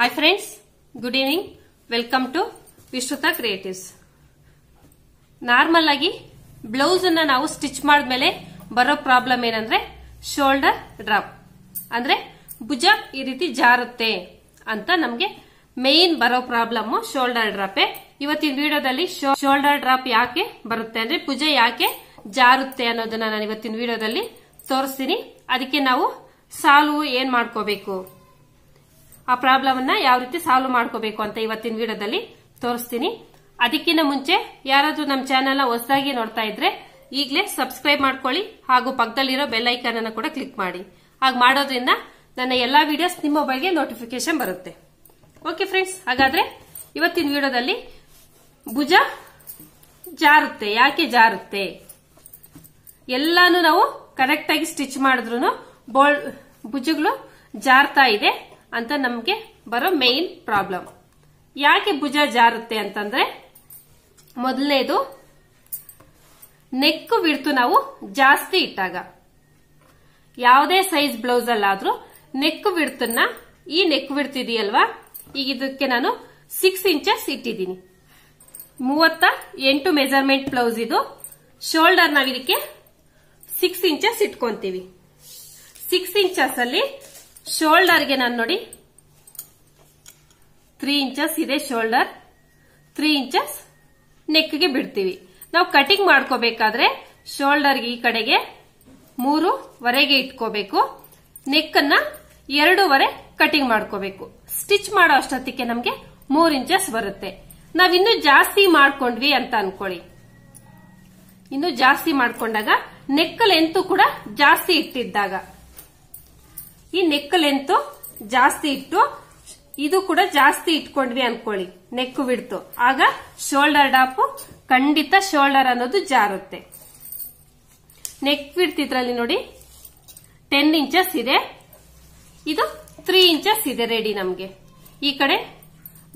Hi friends good evening welcome to Vishruta creatives normal ಆಗಿ blouse ಅನ್ನ ನಾವು stitch ಮಾಡಿದ್ಮೇಲೆ ಬರೋ ಪ್ರಾಬ್ಲಮ್ ಏನಂದ್ರೆ ಶೋಲ್ಡರ್ ಡ್ರಾಪ್ ಅಂದ್ರೆ ಭುಜ ಈ ರೀತಿ ಜಾರುತ್ತೆ ಅಂತ ನಮ್ಗೆ ಮೇನ್ ಬರೋ ಪ್ರಾಬ್ಲಮ್ ಶೋಲ್ಡರ್ ಡ್ರಾಪೇ ಇವತ್ತಿನ ವಿಡಿಯೋದಲ್ಲಿ ಶೋಲ್ಡರ್ ಡ್ರಾಪ್ ಯಾಕೆ ಬರುತ್ತೆ ಅಂದ್ರೆ ಭುಜ ಯಾಕೆ ಜಾರುತ್ತೆ ಅನ್ನೋದನ್ನ ನಾನು ಇವತ್ತಿನ ವಿಡಿಯೋದಲ್ಲಿ ತೋರಿಸ್ತೀನಿ. ಅದಕ್ಕೆ ನಾವು ಸಾಲು ಏನ್ ಮಾಡ್ಕೋಬೇಕು? ಆ ಪ್ರಾಬ್ಲಮ್ ಅನ್ನ ಯಾವ ರೀತಿ ಸಾಲ್ವ್ ಮಾಡ್ಕೋಬೇಕು ಅಂತ ಇವತ್ತಿನ ವಿಡಿಯೋದಲ್ಲಿ ತೋರಿಸ್ತೀನಿ. ಅದಕ್ಕಿಂತ ಮುಂಚೆ ಯಾರಾದ್ರೂ ನಮ್ಮ ಚಾನೆಲ್ ಹೊಸದಾಗಿ ನೋಡ್ತಾ ಇದ್ರೆ ಈಗಲೇ ಸಬ್ಸ್ಕ್ರೈಬ್ ಮಾಡ್ಕೊಳ್ಳಿ ಹಾಗೂ ಪಕ್ಕದಲ್ಲಿರೋ ಬೆಲ್ ಐಕಾನ್ ಅನ್ನು ಕೂಡ ಕ್ಲಿಕ್ ಮಾಡಿ. ಹಾಗೆ ಮಾಡೋದ್ರಿಂದ ನನ್ನ ಎಲ್ಲಾ ವಿಡಿಯೋಸ್ ನಿಮ್ಮ ಮೊಬೈಲ್ಗೆ ನೋಟಿಫಿಕೇಶನ್ ಬರುತ್ತೆ. ಓಕೆ ಫ್ರೆಂಡ್ಸ್ ಹಾಗಾದ್ರೆ ಇವತ್ತಿನ ವಿಡಿಯೋದಲ್ಲಿ ಭುಜ ಜಾರುತ್ತೆ. ಯಾಕೆ ಜಾರುತ್ತೆ? ಎಲ್ಲಾನು ನಾವು ಕರೆಕ್ಟ್ ಆಗಿ ಸ್ಟಿಚ್ ಮಾಡಿದ್ರು ಭುಜಗಳು ಜಾರ್ತಾ ಇದೆ. ಅಂತ ನಮ್ಗೆ ಬರೋ ಮೇನ್ ಪ್ರಾಬ್ಲಮ್ ಯಾಕೆ ಭುಜ ಜಾರುತ್ತೆ ಅಂತಂದ್ರೆ, ಮೊದಲನೇದು ನೆಕ್ ಬಿಡ್ತು ನಾವು ಜಾಸ್ತಿ ಇಟ್ಟಾಗ. ಯಾವುದೇ ಸೈಜ್ ಬ್ಲೌಸ್ ಅಲ್ಲಾದ್ರೂ ನೆಕ್ ಬಿಡ್ತನ್ನ ಈ ನೆಕ್ ಬಿಡ್ತಿದೆಯಲ್ವಾ ಈಗ ಇದಕ್ಕೆ ನಾನು ಸಿಕ್ಸ್ ಇಂಚಸ್ ಇಟ್ಟಿದ್ದೀನಿ. ಮೂವತ್ತ ಎಂಟು ಮೆಜರ್ಮೆಂಟ್ ಬ್ಲೌಸ್ ಇದು. ಶೋಲ್ಡರ್ ನಾವಿದಕ್ಕೆ ಸಿಕ್ಸ್ ಇಂಚಸ್ ಇಟ್ಕೊಂತೀವಿ. ಸಿಕ್ಸ್ ಇಂಚಸ್ ಅಲ್ಲಿ ಶೋಲ್ಡರ್ಗೆ ನಾನು ನೋಡಿ. ತ್ರೀ ಇಂಚಸ್ ಇದೆ ಶೋಲ್ಡರ್. ತ್ರೀ ಇಂಚಸ್ ನೆಕ್ಗೆ ಬಿಡ್ತೀವಿ. ನಾವು ಕಟಿಂಗ್ ಮಾಡ್ಕೋಬೇಕಾದ್ರೆ ಶೋಲ್ಡರ್ಗೆ ಈ ಕಡೆಗೆ ಮೂರುವರೆಗೆ ಇಟ್ಕೋಬೇಕು. ನೆಕ್ ಅನ್ನ ಎರಡೂವರೆ ಕಟಿಂಗ್ ಮಾಡ್ಕೋಬೇಕು. ಸ್ಟಿಚ್ ಮಾಡೋ ಅಷ್ಟೊತ್ತಿಗೆ ನಮ್ಗೆ ಮೂರ್ ಇಂಚಸ್ ಬರುತ್ತೆ. ನಾವ್ ಇನ್ನು ಜಾಸ್ತಿ ಮಾಡ್ಕೊಂಡ್ವಿ ಅಂತ ಅನ್ಕೊಳ್ಳಿ. ಇನ್ನು ಜಾಸ್ತಿ ಮಾಡ್ಕೊಂಡಾಗ ನೆಕ್ ಕೂಡ ಜಾಸ್ತಿ ಇಟ್ಟಿದ್ದಾಗ. ಈ ನೆಕ್ ಲೆಂತ್ ಜಾಸ್ತಿ ಇಟ್ಟು, ಇದು ಕೂಡ ಜಾಸ್ತಿ ಇಟ್ಕೊಂಡ್ವಿ ಅನ್ಕೊಳ್ಳಿ ನೆಕ್ ಬಿಡ್ತು. ಆಗ ಶೋಲ್ಡರ್ ಡಾಪ್ ಖಂಡಿತ ಶೋಲ್ಡರ್ ಅನ್ನೋದು ಜಾರುತ್ತೆ. ನೆಕ್ ಬಿಡ್ತಿದ್ರಲ್ಲಿ ನೋಡಿ. ಟೆನ್ ಇಂಚಸ್ ಇದೆ. ಇದು ತ್ರೀ ಇಂಚಸ್ ಇದೆ ರೆಡಿ ನಮ್ಗೆ. ಈ ಕಡೆ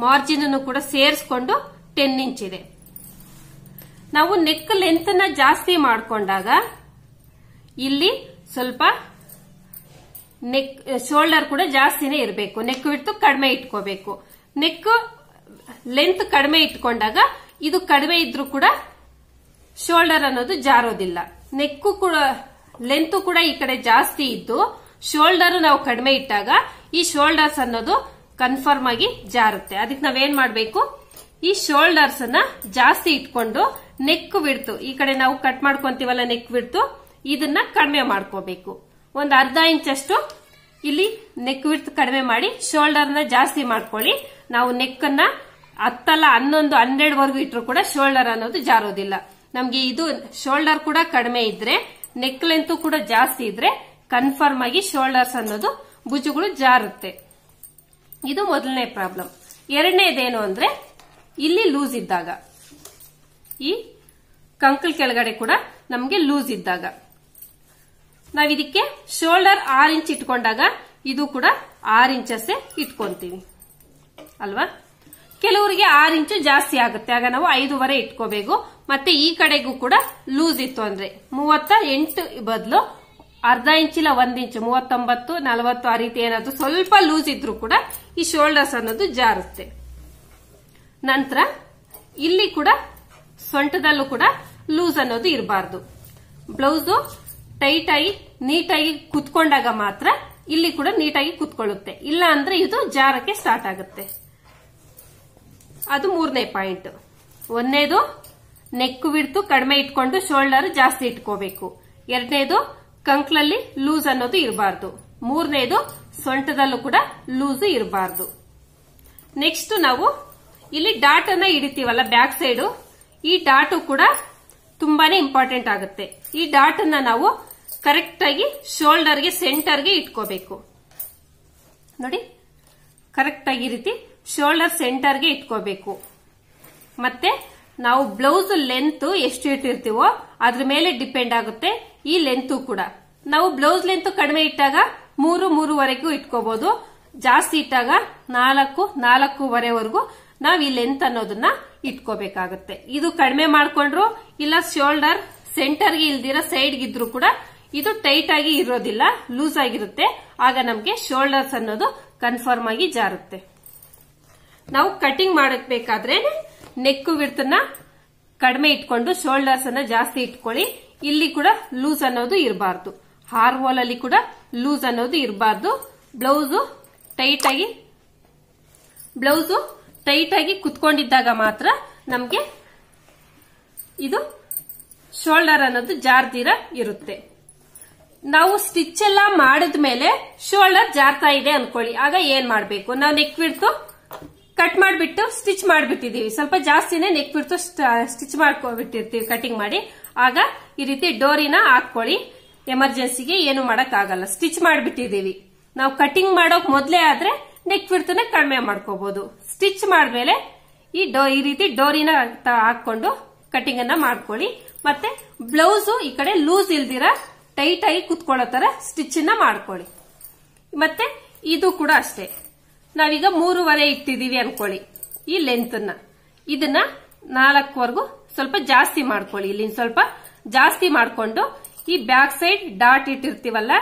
ಮಾರ್ಜಿನ್ ಅನ್ನು ಕೂಡ ಸೇರಿಸ್ಕೊಂಡು ಟೆನ್ ಇಂಚ್ ಇದೆ. ನಾವು ನೆಕ್ ಲೆಂತ್ನ ಜಾಸ್ತಿ ಮಾಡ್ಕೊಂಡಾಗ, ಇಲ್ಲಿ ಸ್ವಲ್ಪ ನೆಕ್ ಶೋಲ್ಡರ್ ಕೂಡ ಜಾಸ್ತಿನೇ ಇರಬೇಕು. ನೆಕ್ ಬಿಟ್ಟು ಕಡಿಮೆ ಇಟ್ಕೋಬೇಕು. ನೆಕ್ ಲೆಂತ್ ಕಡಿಮೆ ಇಟ್ಕೊಂಡಾಗ ಇದು ಕಡಿಮೆ ಇದ್ರೂ ಕೂಡ ಶೋಲ್ಡರ್ ಅನ್ನೋದು ಜಾರೋದಿಲ್ಲ. ನೆಕ್ಕು ಕೂಡ ಲೆಂತ್ ಕೂಡ ಈ ಕಡೆ ಜಾಸ್ತಿ ಇದ್ದು ಶೋಲ್ಡರ್ ನಾವು ಕಡಿಮೆ ಇಟ್ಟಾಗ ಈ ಶೋಲ್ಡರ್ಸ್ ಅನ್ನೋದು ಕನ್ಫರ್ಮ್ ಆಗಿ ಜಾರುತ್ತೆ. ಅದಕ್ಕೆ ನಾವೇನ್ ಮಾಡಬೇಕು? ಈ ಶೋಲ್ಡರ್ಸ್ ಅನ್ನ ಜಾಸ್ತಿ ಇಟ್ಕೊಂಡು ನೆಕ್ ಬಿಡ್ತು ಈ ಕಡೆ ನಾವು ಕಟ್ ಮಾಡ್ಕೊಂತೀವಲ್ಲ ನೆಕ್ ಬಿಡ್ತು ಇದನ್ನ ಕಡಿಮೆ ಮಾಡ್ಕೋಬೇಕು. ಒಂದ್ ಅರ್ಧ ಇಂಚ್ ಅಷ್ಟು ಇಲ್ಲಿ ನೆಕ್ ವಿಡ್ತ್ ಕಡಿಮೆ ಮಾಡಿ ಶೋಲ್ಡರ್ನ ಜಾಸ್ತಿ ಮಾಡ್ಕೊಳ್ಳಿ. ನಾವು ನೆಕ್ ಅನ್ನ ಹತ್ತಲ್ಲ ಹನ್ನೊಂದು, ಹನ್ನೆರಡುವರೆಗೂ ಇಟ್ರು ಕೂಡ ಶೋಲ್ಡರ್ ಅನ್ನೋದು ಜಾರೋದಿಲ್ಲ. ನಮ್ಗೆ ಇದು ಶೋಲ್ಡರ್ ಕೂಡ ಕಡಿಮೆ ಇದ್ರೆ ನೆಕ್ ಲೆಂತ್ ಕೂಡ ಜಾಸ್ತಿ ಇದ್ರೆ ಕನ್ಫರ್ಮ್ ಆಗಿ ಶೋಲ್ಡರ್ಸ್ ಅನ್ನೋದು ಭುಜಗಳು ಜಾರುತ್ತೆ. ಇದು ಮೊದಲನೇ ಪ್ರಾಬ್ಲಮ್ ಎರಡನೇದೇನು ಅಂದ್ರೆ, ಇಲ್ಲಿ ಲೂಸ್ ಇದ್ದಾಗ, ಈ ಕಂಕಲ್ ಕೆಳಗಡೆ ಕೂಡ ನಮ್ಗೆ ಲೂಸ್ ಇದ್ದಾಗ. ನಾವ್ ಇದಕ್ಕೆ ಶೋಲ್ಡರ್ ಆರ್ ಇಂಚ್ ಇಟ್ಕೊಂಡಾಗ ಇದು ಕೂಡ ಆರ್ ಇಂಚಸ್ ಇಟ್ಕೊಂತೀವಿ. ಅಲ್ವಾ? ಕೆಲವರಿಗೆ ಆರ್ ಇಂಚು ಜಾಸ್ತಿ ಆಗುತ್ತೆ. ಆಗ ನಾವು ಐದೂವರೆ ಇಟ್ಕೋಬೇಕು. ಮತ್ತೆ ಈ ಕಡೆಗೂ ಕೂಡ ಲೂಸ್ ಇತ್ತು ಅಂದ್ರೆ ಮೂವತ್ತ ಎಂಟು ಬದಲು ಅರ್ಧ ಇಂಚಿಲ್ಲ ಒಂದ್ ಇಂಚು ಮೂವತ್ತೊಂಬತ್ತು, ನಲವತ್ತು ಆ ರೀತಿ ಏನಾದ್ರು ಸ್ವಲ್ಪ ಲೂಸ್ ಇದ್ರು ಕೂಡ ಈ ಶೋಲ್ಡರ್ಸ್ ಅನ್ನೋದು ಜಾರುತ್ತೆ. ನಂತರ ಇಲ್ಲಿ ಕೂಡ ಸೊಂಟದಲ್ಲೂ ಕೂಡ ಲೂಸ್ ಅನ್ನೋದು ಇರಬಾರ್ದು. ಬ್ಲೌಸು ಟೈಟ್ ಆಗಿ ನೀಟಾಗಿ ಕುತ್ಕೊಂಡಾಗ ಮಾತ್ರ ಇಲ್ಲಿ ಕೂಡ ನೀಟಾಗಿ ಕುತ್ಕೊಳ್ಳುತ್ತೆ. ಇಲ್ಲ ಅಂದ್ರೆ ಇದು ಜಾರಕ್ಕೆ ಸ್ಟಾರ್ಟ್ ಆಗುತ್ತೆ. ಅದು ಮೂರನೇ ಪಾಯಿಂಟ್ ಒಂದನೇದು ನೆಕ್ ಬಿಡ್ತು ಕಡಿಮೆ ಇಟ್ಕೊಂಡು ಶೋಲ್ಡರ್ ಜಾಸ್ತಿ ಇಟ್ಕೋಬೇಕು. ಎರಡನೇದು ಕಂಕ್ಲಲ್ಲಿ ಲೂಸ್ ಅನ್ನೋದು ಇರಬಾರ್ದು. ಮೂರನೇದು, ಸೊಂಟದಲ್ಲೂ ಕೂಡ ಲೂಸ್ ಇರಬಾರ್ದು. ನೆಕ್ಸ್ಟ್ ನಾವು ಇಲ್ಲಿ ಡಾಟ್ ಅನ್ನ ಹಿಡಿತೀವಲ್ಲ ಬ್ಯಾಕ್ ಸೈಡ್. ಈ ಡಾಟು ಕೂಡ ತುಂಬಾನೇ ಇಂಪಾರ್ಟೆಂಟ್ ಆಗುತ್ತೆ. ಈ ಡಾಟ್ ಅನ್ನ ನಾವು ಕರೆಕ್ಟ್ ಆಗಿ ಶೋಲ್ಡರ್ಗೆ ಸೆಂಟರ್ಗೆ ಇಟ್ಕೋಬೇಕು. ನೋಡಿ ಕರೆಕ್ಟ್ ಆಗಿ ರೀತಿ ಶೋಲ್ಡರ್ ಸೆಂಟರ್ಗೆ ಇಟ್ಕೋಬೇಕು. ಮತ್ತೆ ನಾವು ಬ್ಲೌಸ್ ಲೆಂತ್ ಎಷ್ಟು ಇಟ್ಟಿರ್ತೀವೋ ಅದ್ರ ಮೇಲೆ ಡಿಪೆಂಡ್ ಆಗುತ್ತೆ ಈ ಲೆಂತ್ ಕೂಡ. ನಾವು ಬ್ಲೌಸ್ ಲೆಂತ್ ಕಡಿಮೆ ಇಟ್ಟಾಗ ಮೂರು, ಮೂರುವರೆಗೂ ಇಟ್ಕೋಬಹುದು ಜಾಸ್ತಿ ಇಟ್ಟಾಗ ನಾಲ್ಕು, ನಾಲ್ಕೂವರೆವರೆಗೂ ನಾವು ಈ ಲೆಂತ್ ಅನ್ನೋದನ್ನ ಇಟ್ಕೋಬೇಕಾಗುತ್ತೆ. ಇದು ಕಡಿಮೆ ಮಾಡ್ಕೊಂಡ್ರು, ಇಲ್ಲ ಶೋಲ್ಡರ್ ಸೆಂಟರ್ಗೆ ಇಲ್ದಿರ ಸೈಡ್ಗಿದ್ರು ಕೂಡ ಇದು ಟೈಟ್ ಆಗಿ ಇರೋದಿಲ್ಲ ಲೂಸ್ ಆಗಿರುತ್ತೆ. ಆಗ ನಮ್ಗೆ ಶೋಲ್ಡರ್ಸ್ ಅನ್ನೋದು ಕನ್ಫರ್ಮ್ ಆಗಿ ಜಾರುತ್ತೆ. ನಾವು ಕಟಿಂಗ್ ಮಾಡಬೇಕಾದ್ರೆ ನೆಕ್ ವಿಡ್ತನ್ನ ಕಡಿಮೆ ಇಟ್ಕೊಂಡು ಶೋಲ್ಡರ್ಸ್ ಅನ್ನ ಜಾಸ್ತಿ ಇಟ್ಕೊಳ್ಳಿ. ಇಲ್ಲಿ ಕೂಡ ಲೂಸ್ ಅನ್ನೋದು ಇರಬಾರ್ದು. ಹಾರ್ ಹೋಲ್ ಅಲ್ಲಿ ಕೂಡ ಲೂಸ್ ಅನ್ನೋದು ಇರಬಾರ್ದು. ಬ್ಲೌಸು ಟೈಟ್ ಆಗಿ ಬ್ಲೌಸು ಟೈಟ್ ಆಗಿ ಕುತ್ಕೊಂಡಿದ್ದಾಗ ಮಾತ್ರ ನಮ್ಗೆ ಇದು ಶೋಲ್ಡರ್ ಅನ್ನೋದು ಜಾರ್ದಿರ ಇರುತ್ತೆ. ನಾವು ಸ್ಟಿಚ್ ಎಲ್ಲ ಮಾಡಿದ್ಮೇಲೆ ಶೋಲ್ಡರ್ ಜಾರ್ತಾ ಇದೆ ಅನ್ಕೊಳ್ಳಿ. ಆಗ ಏನ್ ಮಾಡ್ಬೇಕು? ನಾವು ನೆಕ್ ಬಿಡ್ತು ಕಟ್ ಮಾಡಿಬಿಟ್ಟು ಸ್ಟಿಚ್ ಮಾಡ್ಬಿಟ್ಟಿದೀವಿ ಸ್ವಲ್ಪ ಜಾಸ್ತಿನೇ ನೆಕ್ ಬಿಡ್ತು ಸ್ಟಿಚ್ ಮಾಡ್ಕೊಬಿಟ್ಟಿರ್ತೀವಿ ಕಟಿಂಗ್ ಮಾಡಿ. ಆಗ ಈ ರೀತಿ ಡೋರಿನ ಹಾಕೊಳ್ಳಿ ಎಮರ್ಜೆನ್ಸಿಗೆ ಏನು ಮಾಡಕ್ ಆಗಲ್ಲ ಸ್ಟಿಚ್ ಮಾಡ್ಬಿಟ್ಟಿದೀವಿ ನಾವು ಕಟಿಂಗ್ ಮಾಡೋಕ್ ಮೊದ್ಲೇ ಆದ್ರೆ ನೆಕ್ ಬಿಡ್ತನ ಕಡಿಮೆ ಮಾಡ್ಕೋಬಹುದು ಸ್ಟಿಚ್ ಮಾಡ್ಮೇಲೆ ಈ ಡೋ, ಈ ರೀತಿ ಡೋರಿನ ಹಾಕೊಂಡು ಕಟಿಂಗ್ ಅನ್ನ ಮಾಡ್ಕೊಳ್ಳಿ. ಮತ್ತೆ ಬ್ಲೌಸ್ ಈ ಕಡೆ ಲೂಸ್ ಇಲ್ದಿರ ಟೈಟ್ ಆಗಿ ಕುತ್ಕೊಳ್ಳೋ ತರ ಸ್ಟಿಚ್ನ ಮಾಡ್ಕೊಳ್ಳಿ. ಮತ್ತೆ ಇದು ಕೂಡ ಅಷ್ಟೇ. ನಾವೀಗ ಮೂರುವರೆ ಇಟ್ಟಿದೀವಿ ಅನ್ಕೊಳ್ಳಿ. ಈ ಲೆಂತ್ ಇದನ್ನ ನಾಲ್ಕವರೆಗೂ ಸ್ವಲ್ಪ ಜಾಸ್ತಿ ಮಾಡ್ಕೊಳ್ಳಿ. ಇಲ್ಲಿ ಸ್ವಲ್ಪ ಜಾಸ್ತಿ ಮಾಡ್ಕೊಂಡು ಈ ಬ್ಯಾಕ್ ಸೈಡ್ ಡಾಟ್ ಇಟ್ಟಿರ್ತೀವಲ್ಲ,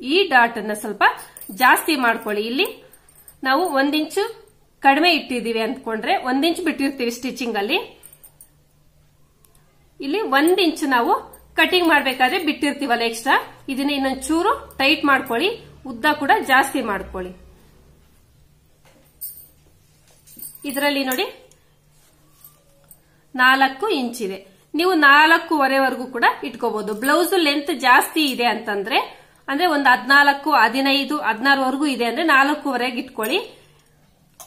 ಈ ಡಾಟ್ ಅನ್ನ ಸ್ವಲ್ಪ ಜಾಸ್ತಿ ಮಾಡ್ಕೊಳ್ಳಿ. ಇಲ್ಲಿ ನಾವು ಒಂದಿಂಚು ಕಡಿಮೆ ಇಟ್ಟಿದೀವಿ ಅಂದ್ಕೊಂಡ್ರೆ ಒಂದಿಂಚು ಬಿಟ್ಟಿರ್ತೀವಿ ಸ್ಟಿಚಿಂಗ್ ಅಲ್ಲಿ. ಇಲ್ಲಿ ಒಂದ್ ಇಂಚ್ ನಾವು ಕಟಿಂಗ್ ಮಾಡಬೇಕಾದ್ರೆ ಬಿಟ್ಟಿರ್ತೀವಲ್ಲ ಎಕ್ಸ್ಟ್ರಾ ಇದನ್ನ ಇನ್ನೊಂದ್ ಚೂರು ಟೈಟ್ ಮಾಡ್ಕೊಳ್ಳಿ. ಉದ್ದ ಕೂಡ ಜಾಸ್ತಿ ಮಾಡ್ಕೊಳ್ಳಿ. ಇದರಲ್ಲಿ ನೋಡಿ, ನಾಲ್ಕು ಇಂಚ್ ಇದೆ ನೀವು ನಾಲ್ಕೂವರೆವರೆಗೂ ಕೂಡ ಇಟ್ಕೋಬಹುದು ಬ್ಲೌಸ್ ಲೆಂತ್ ಜಾಸ್ತಿ ಇದೆ ಅಂತಂದ್ರೆ, ಅಂದ್ರೆ ಒಂದು ಹದಿನಾಲ್ಕು, ಹದಿನೈದು, ಹದಿನಾರವರೆಗೂ ಇದೆ ಅಂದ್ರೆ ನಾಲ್ಕೂವರೆಗೆ ಇಟ್ಕೊಳ್ಳಿ.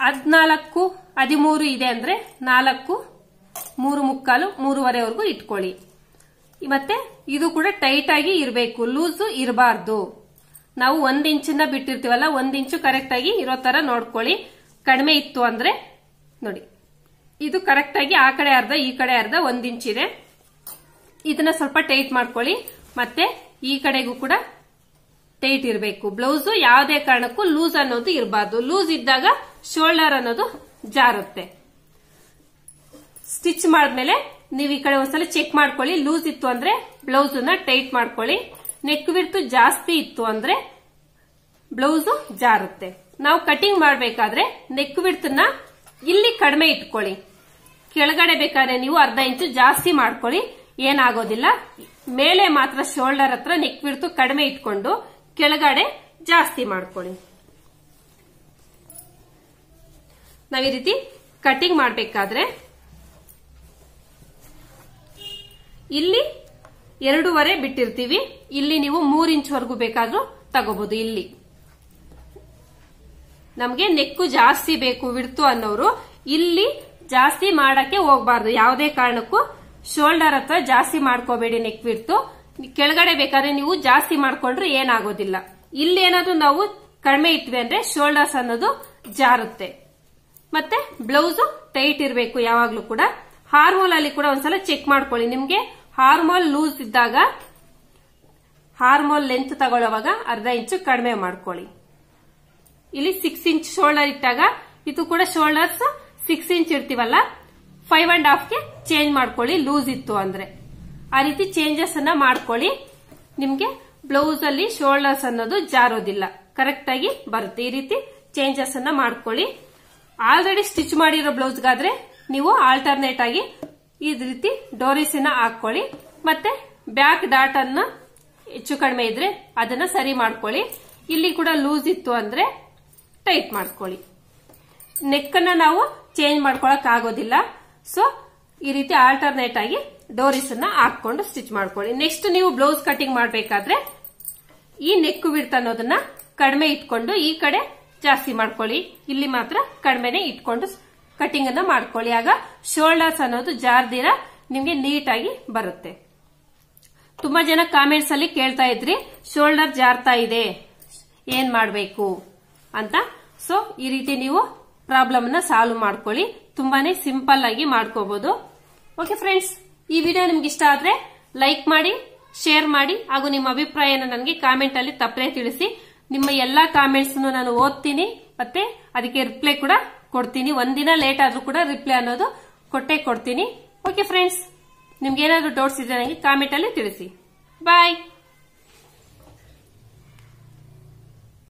ಹದ್ನಾಲ್ಕು, ಹದಿಮೂರು ಇದೆ ಅಂದ್ರೆ ನಾಲ್ಕು, ಮೂರು ಮುಕ್ಕಾಲು, ಮೂರುವರೆವರೆಗೂ ಇಟ್ಕೊಳ್ಳಿ. ಮತ್ತೆ ಇದು ಕೂಡ ಟೈಟ್ ಆಗಿ ಇರಬೇಕು ಲೂಸ್ ಇರಬಾರ್ದು. ನಾವು ಒಂದ್ ಇಂಚಿಂದ ಬಿಟ್ಟಿರ್ತೀವಲ್ಲ, ಒಂದ್ ಇಂಚು ಕರೆಕ್ಟ್ ಆಗಿ ಇರೋ ತರ ನೋಡ್ಕೊಳ್ಳಿ. ಕಡಿಮೆ ಇತ್ತು ಅಂದ್ರೆ ನೋಡಿ. ಇದು ಕರೆಕ್ಟ್ ಆಗಿ ಆ ಕಡೆ ಅರ್ಧ, ಈ ಕಡೆ ಅರ್ಧ ಒಂದ್ ಇಂಚ್ ಇದೆ. ಇದನ್ನ ಸ್ವಲ್ಪ ಟೈಟ್ ಮಾಡ್ಕೊಳ್ಳಿ. ಮತ್ತೆ ಈ ಕಡೆಗೂ ಕೂಡ ಟೈಟ್ ಇರಬೇಕು. ಬ್ಲೌಸ್ ಯಾವುದೇ ಕಾರಣಕ್ಕೂ ಲೂಸ್ ಅನ್ನೋದು ಇರಬಾರ್ದು. ಲೂಸ್ ಇದ್ದಾಗ ಶೋಲ್ಡರ್ ಅನ್ನೋದು ಜಾರುತ್ತೆ. ಸ್ಟಿಚ್ ಮಾಡಿದ್ಮೇಲೆ ನೀವು ಈ ಕಡೆ ಒಂದ್ಸಲ ಚೆಕ್ ಮಾಡ್ಕೊಳ್ಳಿ. ಲೂಸ್ ಇತ್ತು ಅಂದ್ರೆ ಬ್ಲೌಸ್ನ ಟೈಟ್ ಮಾಡ್ಕೊಳ್ಳಿ. ನೆಕ್ ವಿರ್ತು ಜಾಸ್ತಿ ಇತ್ತು ಅಂದ್ರೆ ಬ್ಲೌಸ್ ಜಾರುತ್ತೆ. ನಾವು ಕಟಿಂಗ್ ಮಾಡಬೇಕಾದ್ರೆ ನೆಕ್ ವಿರ್ತನ್ನ ಇಲ್ಲಿ ಕಡಿಮೆ ಇಟ್ಕೊಳ್ಳಿ. ಕೆಳಗಡೆ ಬೇಕಾದ್ರೆ ನೀವು ಅರ್ಧ ಇಂಚು ಜಾಸ್ತಿ ಮಾಡ್ಕೊಳ್ಳಿ. ಏನಾಗೋದಿಲ್ಲ. ಮೇಲೆ ಮಾತ್ರ ಶೋಲ್ಡರ್ ಹತ್ರ ನೆಕ್ ವಿರ್ತು ಕಡಿಮೆ ಇಟ್ಕೊಂಡು ಕೆಳಗಡೆ ಜಾಸ್ತಿ ಮಾಡ್ಕೊಳ್ಳಿ. ನಾವ್ ಈ ರೀತಿ ಕಟಿಂಗ್ ಮಾಡ್ಬೇಕಾದ್ರೆ ಇಲ್ಲಿ ಎರಡೂವರೆ ಬಿಟ್ಟಿರ್ತೀವಿ. ಇಲ್ಲಿ ನೀವು ಮೂರ್ ಇಂಚ್ ವರೆಗೂ ಬೇಕಾದ್ರೂ ತಗೋಬಹುದು ಇಲ್ಲಿ. ನಮ್ಗೆ ನೆಕ್ಕು ಜಾಸ್ತಿ ಬೇಕು ಬಿಡ್ತು ಅನ್ನೋರು ಇಲ್ಲಿ ಜಾಸ್ತಿ ಮಾಡಕ್ಕೆ ಹೋಗ್ಬಾರ್ದು. ಯಾವುದೇ ಕಾರಣಕ್ಕೂ ಶೋಲ್ಡರ್ ಹತ್ರ ಜಾಸ್ತಿ ಮಾಡ್ಕೋಬೇಡಿ ನೆಕ್ ಬಿಡ್ತು ಕೆಳಗಡೆ ಬೇಕಾದ್ರೆ ನೀವು ಜಾಸ್ತಿ ಮಾಡ್ಕೊಂಡ್ರೆ ಏನಾಗೋದಿಲ್ಲ. ಇಲ್ಲಿ ಏನಾದ್ರೂ ನಾವು ಕಡಿಮೆ ಇಟ್ವಿ ಅಂದ್ರೆ ಶೋಲ್ಡರ್ಸ್ ಅನ್ನೋದು ಜಾರುತ್ತೆ. ಮತ್ತೆ ಬ್ಲೌಸ್ ಟೈಟ್ ಇರಬೇಕು ಯಾವಾಗ್ಲೂ ಕೂಡ. ಹಾರ್ಮೋಲ್ ಅಲ್ಲಿ ಕೂಡ ಒಂದ್ಸಲ ಚೆಕ್ ಮಾಡ್ಕೊಳ್ಳಿ. ನಿಮ್ಗೆ ಹಾರ್ಮೋಲ್ ಲೂಸ್ ಇದ್ದಾಗ ಹಾರ್ಮೋಲ್ ಲೆಂತ್ ತಗೊಳ್ಳುವಾಗ ಅರ್ಧ ಇಂಚು ಕಡಿಮೆ ಮಾಡ್ಕೊಳ್ಳಿ. ಇಲ್ಲಿ ಸಿಕ್ಸ್ ಇಂಚ್ ಶೋಲ್ಡರ್ ಇಟ್ಟಾಗ ಇದು ಕೂಡ ಶೋಲ್ಡರ್ಸ್ ಸಿಕ್ಸ್ ಇಂಚ್ ಇರ್ತೀವಲ್ಲ ಫೈವ್ ಅಂಡ್ ಹಾಫ್ಗೆ ಚೇಂಜ್ ಮಾಡ್ಕೊಳ್ಳಿ ಲೂಸ್ ಇತ್ತು ಅಂದ್ರೆ. ಆ ರೀತಿ ಚೇಂಜಸ್ ಅನ್ನ ಮಾಡ್ಕೊಳ್ಳಿ. ನಿಮ್ಗೆ ಬ್ಲೌಸ್ ಅಲ್ಲಿ ಶೋಲ್ಡರ್ಸ್ ಅನ್ನೋದು ಜಾರೋದಿಲ್ಲ. ಕರೆಕ್ಟ್ ಆಗಿ ಬರುತ್ತೆ. ಈ ರೀತಿ ಚೇಂಜಸ್ ಅನ್ನ ಮಾಡ್ಕೊಳ್ಳಿ. ಆಲ್ರೆಡಿ ಸ್ಟಿಚ್ ಮಾಡಿರೋ ಬ್ಲೌಸ್ಗಾದ್ರೆ ನೀವು ಆಲ್ಟರ್ನೇಟ್ ಆಗಿ ಈ ರೀತಿ ಡೋರಿಸ್ ಹಾಕೊಳ್ಳಿ ಮತ್ತೆ ಬ್ಯಾಕ್ ಡಾಟ್ ಅನ್ನ ಹೆಚ್ಚು ಕಡಿಮೆ ಇದ್ರೆ ಅದನ್ನ ಸರಿ ಮಾಡ್ಕೊಳ್ಳಿ. ಇಲ್ಲಿ ಕೂಡ ಲೂಸ್ ಇತ್ತು ಅಂದ್ರೆ ಟೈಟ್ ಮಾಡ್ಕೊಳ್ಳಿ. ನೆಕ್ ಅನ್ನ ನಾವು ಚೇಂಜ್ ಮಾಡ್ಕೊಳಕ್ ಆಗೋದಿಲ್ಲ. ಸೊ ಈ ರೀತಿ ಆಲ್ಟರ್ನೇಟ್ ಆಗಿ ಡೋರಿಸ್ ಅನ್ನ ಹಾಕೊಂಡು ಸ್ಟಿಚ್ ಮಾಡ್ಕೊಳ್ಳಿ. ನೆಕ್ಸ್ಟ್ ನೀವು ಬ್ಲೌಸ್ ಕಟಿಂಗ್ ಮಾಡಬೇಕಾದ್ರೆ ಈ ನೆಕ್ ಬಿಡ್ತ ಅನ್ನೋದನ್ನ ಕಡಿಮೆ ಇಟ್ಕೊಂಡು ಈ ಕಡೆ ಜಾಸ್ತಿ ಮಾಡ್ಕೊಳ್ಳಿ. ಇಲ್ಲಿ ಮಾತ್ರ ಕಡಿಮೆನೆ ಇಟ್ಕೊಂಡು ಕಟಿಂಗ್ ಅನ್ನ ಮಾಡ್ಕೊಳ್ಳಿ. ಆಗ ಶೋಲ್ಡರ್ಸ್ ಅನ್ನೋದು ಜಾರ್ದಿರ ನಿಮ್ಗೆ ನೀಟಾಗಿ ಬರುತ್ತೆ. ತುಂಬಾ ಜನ ಕಾಮೆಂಟ್ಸ್ ಅಲ್ಲಿ ಕೇಳ್ತಾ ಇದ್ರಿ ಶೋಲ್ಡರ್ ಜಾರ್ತಾ ಇದೆ, ಏನ್ ಮಾಡ್ಬೇಕು ಅಂತ. ಸೊ ಈ ರೀತಿ ನೀವು ಪ್ರಾಬ್ಲಮ್ನ ಸಾಲ್ವ್ ಮಾಡ್ಕೊಳ್ಳಿ. ತುಂಬಾನೇ ಸಿಂಪಲ್ ಆಗಿ ಮಾಡ್ಕೋಬಹುದು ಓಕೆ ಫ್ರೆಂಡ್ಸ್ ಈ ವಿಡಿಯೋ ನಿಮ್ಗೆ ಇಷ್ಟ ಆದ್ರೆ ಲೈಕ್ ಮಾಡಿ ಶೇರ್ ಮಾಡಿ, ಹಾಗೂ ನಿಮ್ಮ ಅಭಿಪ್ರಾಯನ ನನಗೆ ಕಾಮೆಂಟ್ ಅಲ್ಲಿ ತಪ್ಪದೆ ತಿಳಿಸಿ. ನಿಮ್ಮ ಎಲ್ಲಾ ಕಾಮೆಂಟ್ಸ್ ನಾನು ಓದ್ತೀನಿ, ಮತ್ತೆ ಅದಕ್ಕೆ ರಿಪ್ಲೈ ಕೂಡ ಕೊಡ್ತೀನಿ. ಒಂದಿನ ಲೇಟ್ ಆದ್ರೂ ಕೂಡ ರಿಪ್ಲೈ ಅನ್ನೋದು ಕೊಟ್ಟೆ ಕೊಡ್ತೀನಿ. ಓಕೆ ಫ್ರೆಂಡ್ಸ್ ನಿಮ್ಗೆ ಏನಾದ್ರು ಡೌಟ್ಸ್ ಇದೆ ನನಗೆ ಕಾಮೆಂಟ್ ಅಲ್ಲಿ ತಿಳಿಸಿ. ಬಾಯ್